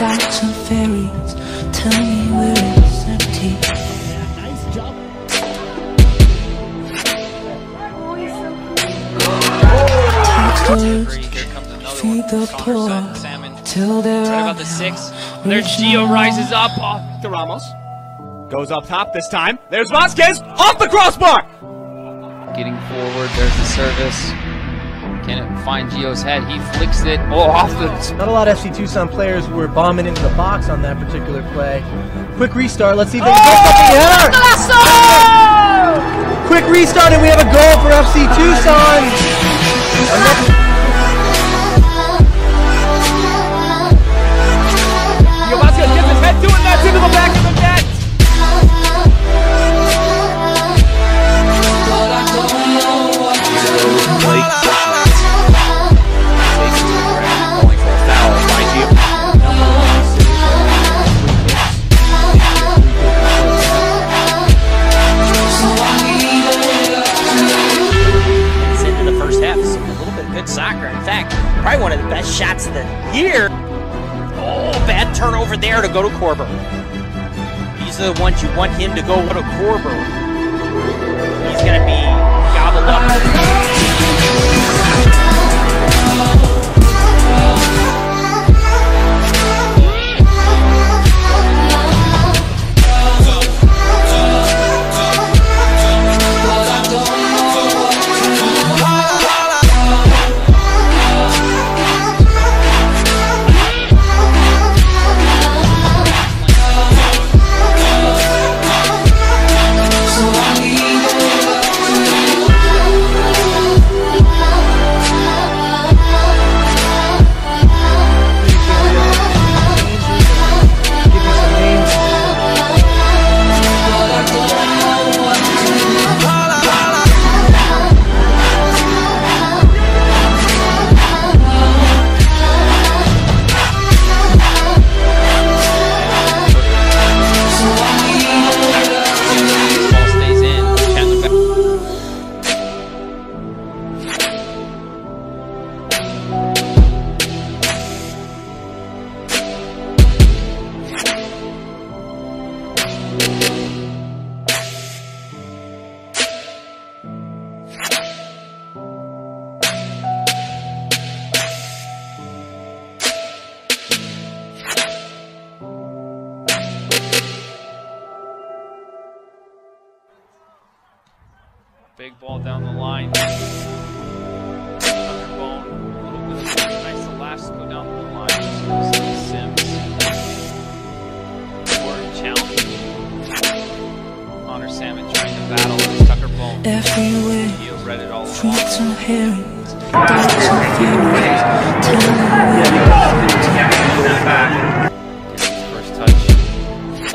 herrings, doubts and fairies. Tell me where it's empty. Tax those, Here comes another feed one. the poor. Salmon. till they're Right about the six. And there's Gio rises up. Oh, to Ramos. Goes up top this time. There's Vazquez off the crossbar. Getting forward. There's the service. Can it find Gio's head? He flicks it. Oh, off the. Not a lot of FC Tucson players were bombing into the box on that particular play. Quick restart. Let's see if they can get something here. Quick restart, and we have a goal for FC Tucson. Gio Vazquez gets his head to it. That's into the back to go to Corber. These are the ones you want him to go to Corber. He's going to be gobbled up. Ball down the line. Tucker Bone, a little bit of nice Elasco down the line. Sims. Important challenge. Connor Salmon trying to battle with Tucker Bone. everywhere. He read it all along. Fruits and herrings, doubts and fairies. Tell me Gets his first touch.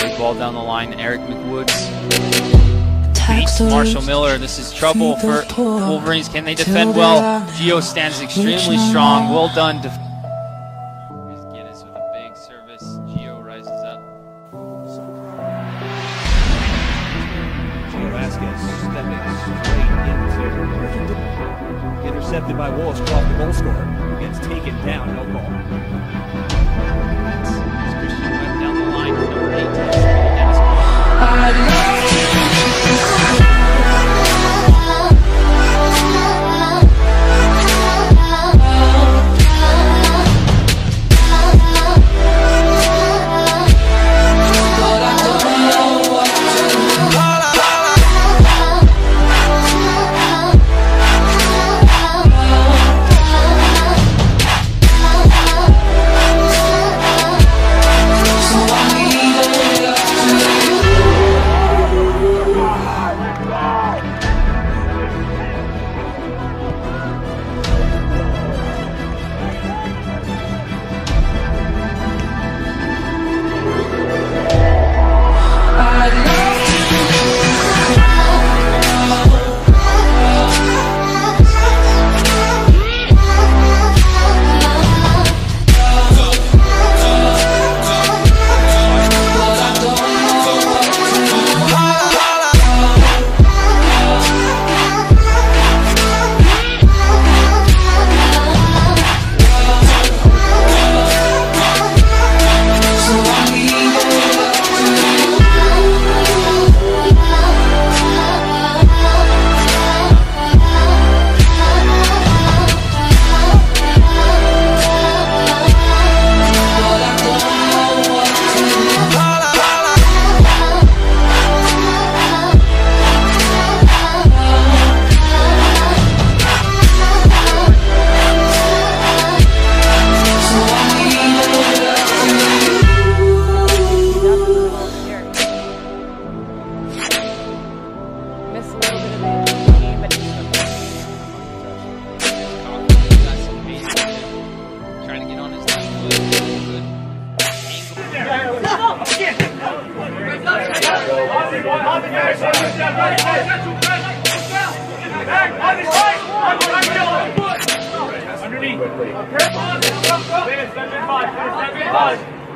Big ball down the line. Eric McWoods tax beats Marshall Miller. This is trouble for. Wolverines. Can they defend well? Gio stands extremely strong. Well done.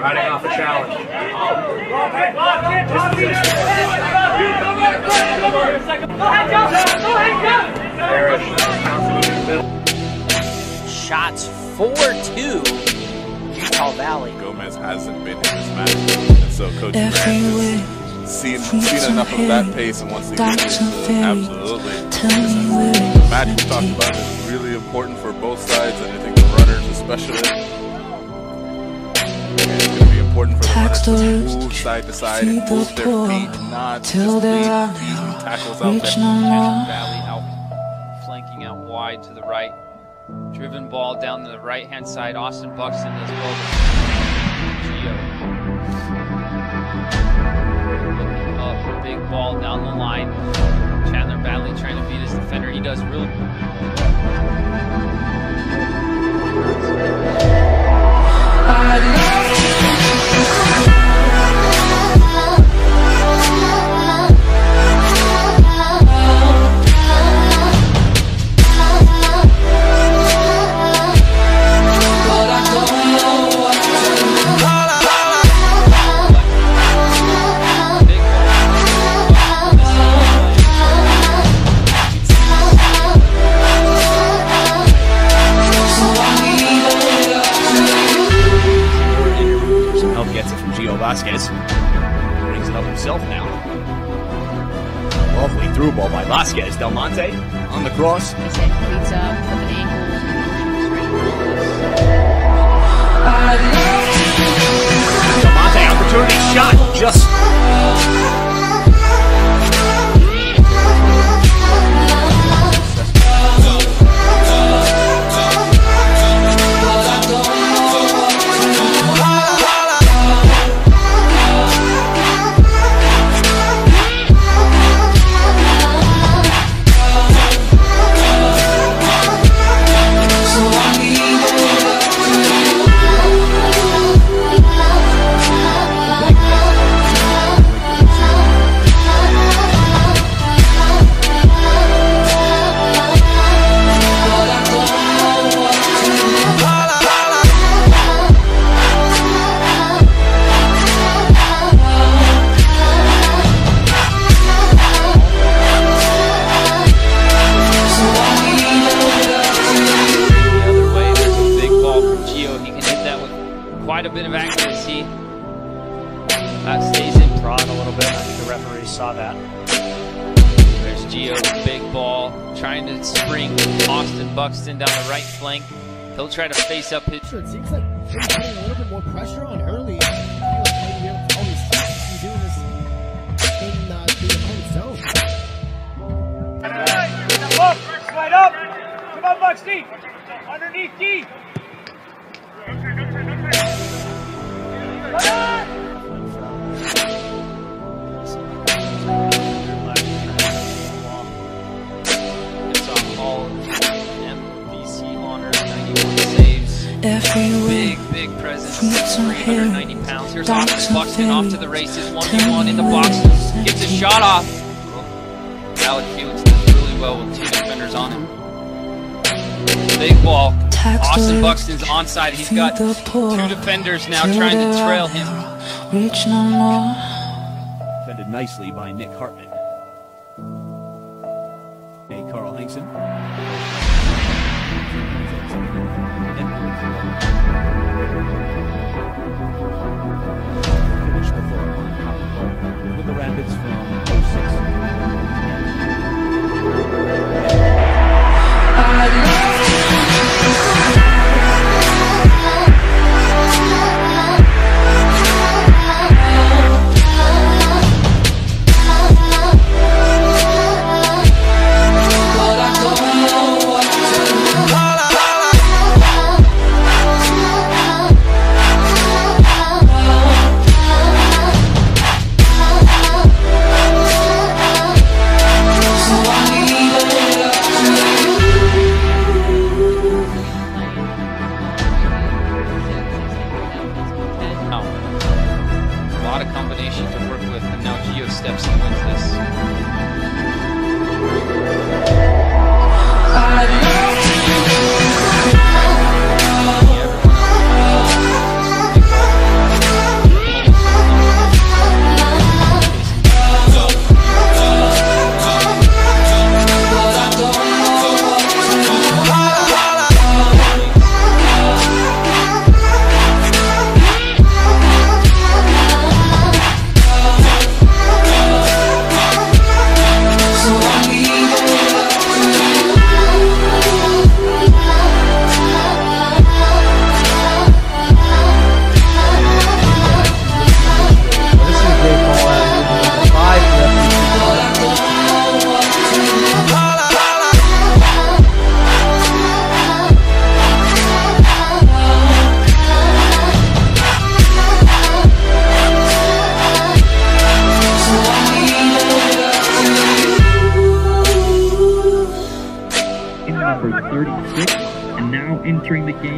Riding off a challenge. Parrish pounds it in the middle. Shots 4 2. Utah Valley. Gomez hasn't been in this match, and so Coach Everywhere, has seen, Sweet seen enough of that pace and wants to get and into fairy. absolutely. tell me The match we talked the about is really important for both sides, and I think the runners especially. And it's going to be important for the runners to move side to side feed and the move their poor feet, not till just there leave are easy tackles out reach there. no more. Valley out, flanking out wide to the right. Driven ball down the right hand side. Austin Buxton as well. Line. Chandler Valley trying to beat his defender. He does really. Vazquez. Del Monte on the cross. I said up from an Del Monte opportunity shot. Just ball, trying to spring Austin Buxton down the right flank. He'll try to face up his. It seems like they're putting a little bit more pressure on early. I feel like maybe teams from doing this in uh, the opponent's zone. Right up. Come on, Buxty. Underneath D. 390 berries, pounds. Here's dark Austin and Buxton off to the races. Tell 1v1 in the box. Gets a shot off. Alec Felix does really well with two defenders on him. Big ball. Austin dollars Buxton's onside. He's got feed the poor two defenders now trying to trail him. Reach no more. Defended nicely by Nick Hartman. Hey, Carl Hinkson. Entering the game.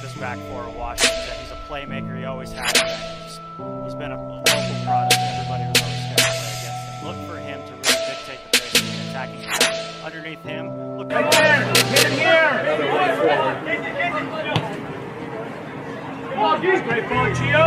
This back for Washington. He's a playmaker. He always has been. He's, he's been a local product. Everybody was always going to play against him. Look for him to really dictate the pace of the attacking half. Underneath him, look right there. Hit him here. Come on, great ball, Gio.